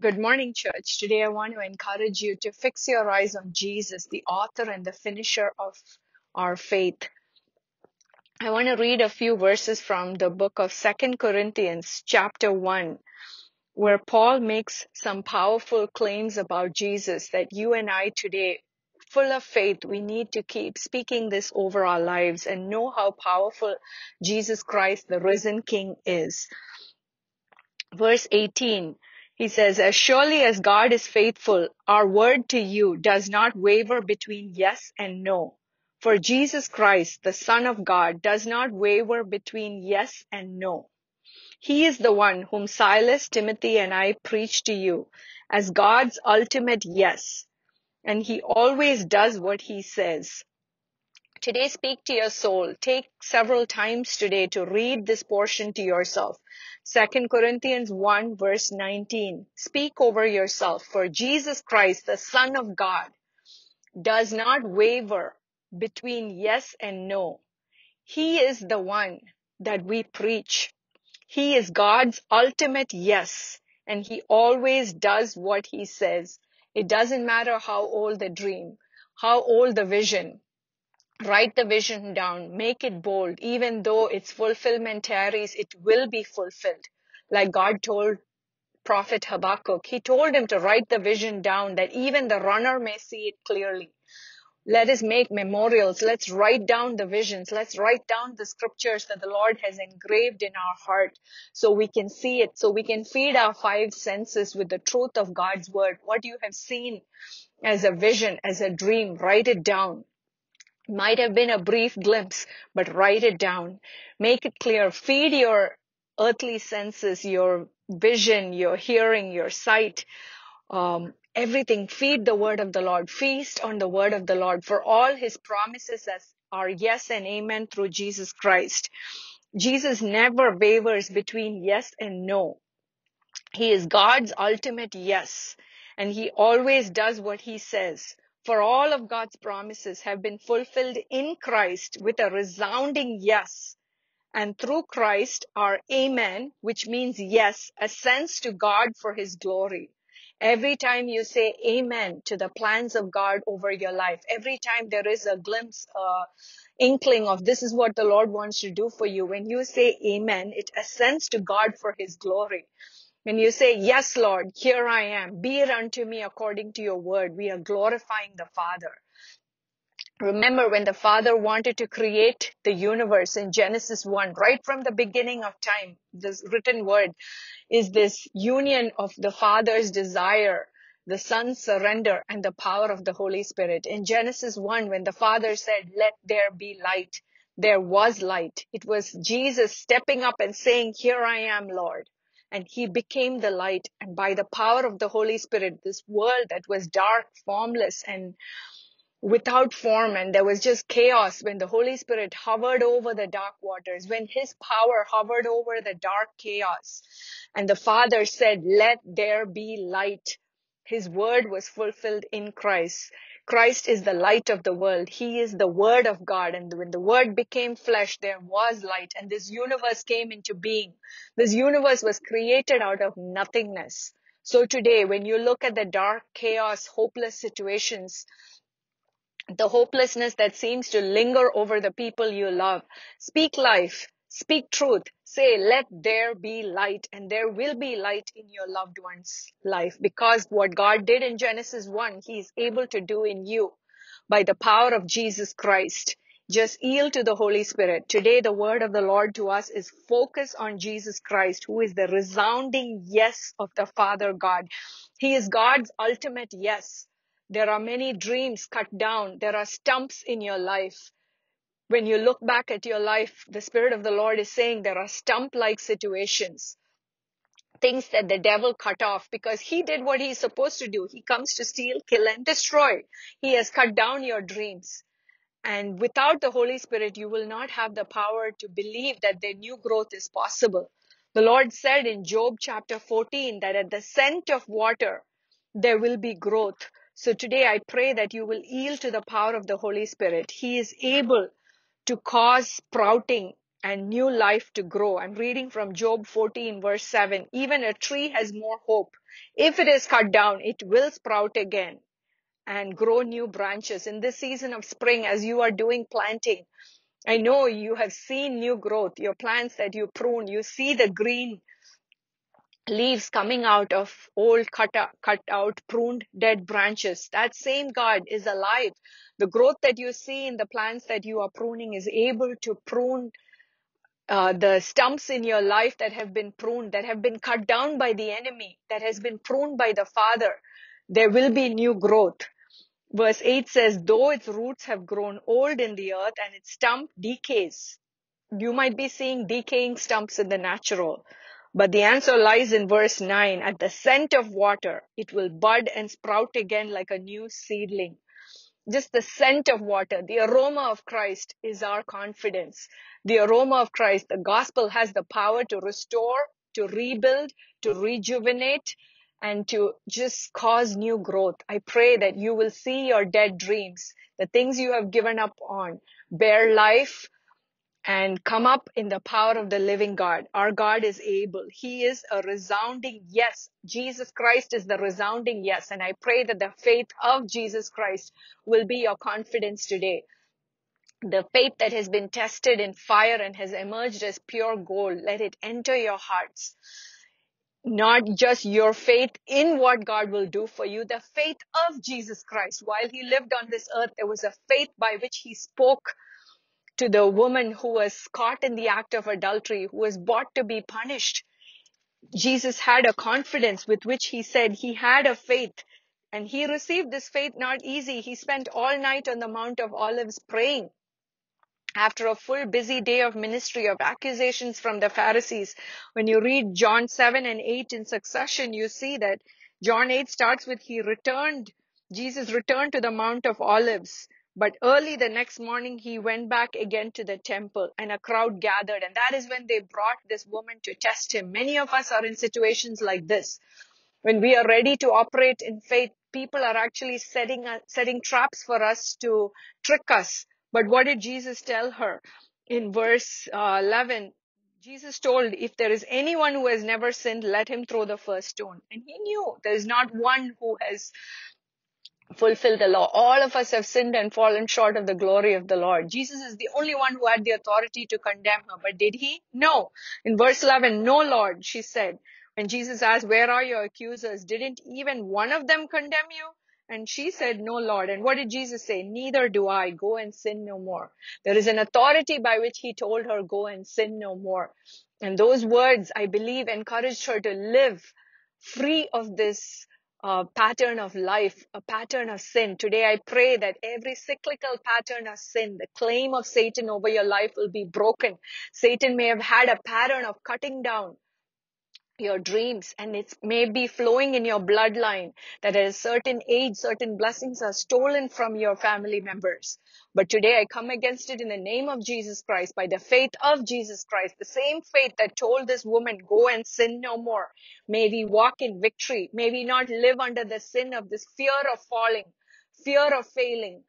Good morning, church. Today I want to encourage you to fix your eyes on Jesus, the author and the finisher of our faith. I want to read a few verses from the book of Second Corinthians, chapter 1, where Paul makes some powerful claims about Jesus that you and I today, full of faith, we need to keep speaking this over our lives and know how powerful Jesus Christ, the risen King, is. Verse 18 he says, As surely as God is faithful, our word to you does not waver between yes and no. For Jesus Christ, the Son of God, does not waver between yes and no. He is the one whom Silas, Timothy, and I preach to you as God's ultimate yes. And he always does what he says. Today, speak to your soul. Take several times today to read this portion to yourself. 2 Corinthians 1 verse 19. Speak over yourself, for Jesus Christ, the Son of God, does not waver between yes and no. He is the one that we preach. He is God's ultimate yes, and he always does what he says. It doesn't matter how old the dream, how old the vision, Write the vision down, make it bold. Even though its fulfillment tarries, it will be fulfilled. Like God told Prophet Habakkuk, he told him to write the vision down that even the runner may see it clearly. Let us make memorials. Let's write down the visions. Let's write down the scriptures that the Lord has engraved in our heart so we can see it, so we can feed our five senses with the truth of God's word. What you have seen as a vision, as a dream, write it down might have been a brief glimpse, but write it down. Make it clear. Feed your earthly senses, your vision, your hearing, your sight, um, everything. Feed the word of the Lord. Feast on the word of the Lord. For all his promises are yes and amen through Jesus Christ. Jesus never wavers between yes and no. He is God's ultimate yes, and he always does what he says. For all of God's promises have been fulfilled in Christ with a resounding yes. And through Christ, our amen, which means yes, ascends to God for his glory. Every time you say amen to the plans of God over your life, every time there is a glimpse, uh, inkling of this is what the Lord wants to do for you, when you say amen, it ascends to God for his glory. When you say, Yes, Lord, here I am, be it unto me according to your word, we are glorifying the Father. Remember when the Father wanted to create the universe in Genesis 1, right from the beginning of time, this written word is this union of the Father's desire, the Son's surrender, and the power of the Holy Spirit. In Genesis 1, when the Father said, Let there be light, there was light. It was Jesus stepping up and saying, Here I am, Lord and he became the light. And by the power of the Holy Spirit, this world that was dark, formless, and without form, and there was just chaos when the Holy Spirit hovered over the dark waters, when his power hovered over the dark chaos. And the Father said, Let there be light. His word was fulfilled in Christ. Christ is the light of the world. He is the word of God. And when the word became flesh, there was light and this universe came into being. This universe was created out of nothingness. So today, when you look at the dark, chaos, hopeless situations, the hopelessness that seems to linger over the people you love, speak life, speak truth, say, let there be light and there will be light in your loved one's life because what God did in Genesis 1, He is able to do in you by the power of Jesus Christ. Just yield to the Holy Spirit. Today, the word of the Lord to us is focus on Jesus Christ, who is the resounding yes of the Father God. He is God's ultimate yes. There are many dreams cut down. There are stumps in your life when you look back at your life, the Spirit of the Lord is saying there are stump like situations, things that the devil cut off because he did what he's supposed to do. He comes to steal, kill, and destroy. He has cut down your dreams. And without the Holy Spirit, you will not have the power to believe that the new growth is possible. The Lord said in Job chapter 14 that at the scent of water, there will be growth. So today I pray that you will yield to the power of the Holy Spirit. He is able to cause sprouting and new life to grow. I'm reading from Job 14 verse 7. Even a tree has more hope If it is cut down, it will sprout again and grow new branches. In this season of spring, as you are doing planting, I know you have seen new growth. Your plants that you prune, you see the green leaves coming out of old cut out, cut out pruned dead branches. That same god is alive. The growth that you see in the plants that you are pruning is able to prune uh, the stumps in your life that have been pruned that have been cut down by the enemy that has been pruned by the father. There will be new growth. Verse 8 says though its roots have grown old in the earth and its stump decays. You might be seeing decaying stumps in the natural but the answer lies in verse 9. At the scent of water, it will bud and sprout again like a new seedling. Just the scent of water, the aroma of Christ is our confidence. The aroma of Christ, the gospel has the power to restore, to rebuild, to rejuvenate, and to just cause new growth. I pray that you will see your dead dreams, the things you have given up on, bear life and come up in the power of the living God. Our God is able. He is a resounding yes. Jesus Christ is the resounding yes. And I pray that the faith of Jesus Christ will be your confidence today. The faith that has been tested in fire and has emerged as pure gold, let it enter your hearts. Not just your faith in what God will do for you, the faith of Jesus Christ. While he lived on this earth, there was a faith by which he spoke to the woman who was caught in the act of adultery, who was bought to be punished. Jesus had a confidence with which he said he had a faith and he received this faith not easy. He spent all night on the Mount of Olives praying after a full busy day of ministry of accusations from the Pharisees. When you read John 7 and 8 in succession, you see that John 8 starts with he returned, Jesus returned to the Mount of Olives. But early the next morning, he went back again to the temple and a crowd gathered. And that is when they brought this woman to test him. Many of us are in situations like this. When we are ready to operate in faith, people are actually setting, uh, setting traps for us to trick us. But what did Jesus tell her? In verse uh, 11, Jesus told, if there is anyone who has never sinned, let him throw the first stone. And he knew there is not one who has fulfill the law. All of us have sinned and fallen short of the glory of the Lord. Jesus is the only one who had the authority to condemn her. But did he? No. In verse 11, no Lord, she said. When Jesus asked, where are your accusers? Didn't even one of them condemn you? And she said, no Lord. And what did Jesus say? Neither do I. Go and sin no more. There is an authority by which he told her, go and sin no more. And those words, I believe, encouraged her to live free of this uh, pattern of life, a pattern of sin. Today I pray that every cyclical pattern of sin, the claim of Satan over your life will be broken. Satan may have had a pattern of cutting down your dreams and it may be flowing in your bloodline that at a certain age certain blessings are stolen from your family members. But today i come against it in the name of jesus christ by the faith of jesus christ the same faith that told this woman go and sin no more. May we walk in victory. May we not live under the sin of this fear of falling fear of failing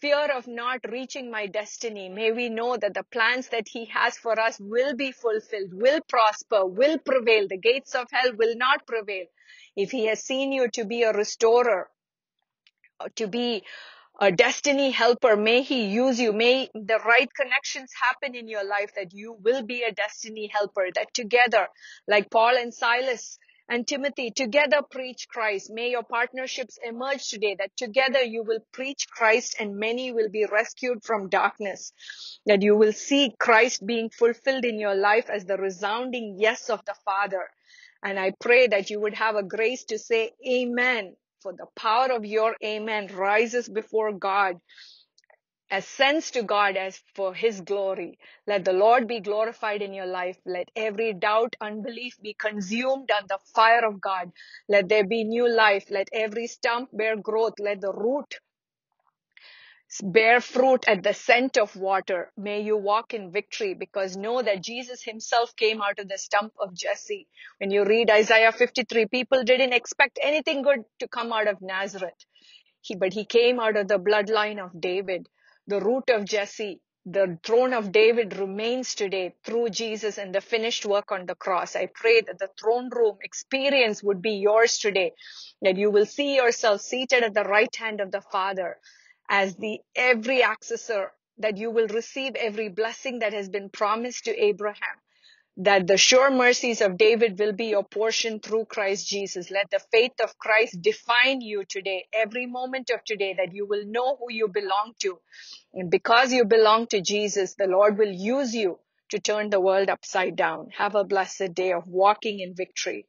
fear of not reaching my destiny. May we know that the plans that He has for us will be fulfilled, will prosper, will prevail. The gates of hell will not prevail. If He has seen you to be a restorer, uh, to be a destiny helper, may He use you. May the right connections happen in your life that you will be a destiny helper, that together, like Paul and Silas, and Timothy, together preach Christ. May your partnerships emerge today that together you will preach Christ and many will be rescued from darkness. That you will see Christ being fulfilled in your life as the resounding yes of the Father. And I pray that you would have a grace to say amen for the power of your amen rises before God ascends to God as for his glory. Let the Lord be glorified in your life. Let every doubt, unbelief be consumed on the fire of God. Let there be new life. Let every stump bear growth. Let the root bear fruit at the scent of water. May you walk in victory because know that Jesus himself came out of the stump of Jesse. When you read Isaiah 53, people didn't expect anything good to come out of Nazareth. He, but he came out of the bloodline of David the root of Jesse, the throne of David remains today through Jesus and the finished work on the cross. I pray that the throne room experience would be yours today, that you will see yourself seated at the right hand of the Father as the every accessor, that you will receive every blessing that has been promised to Abraham that the sure mercies of David will be your portion through Christ Jesus. Let the faith of Christ define you today, every moment of today, that you will know who you belong to. And because you belong to Jesus, the Lord will use you to turn the world upside down. Have a blessed day of walking in victory.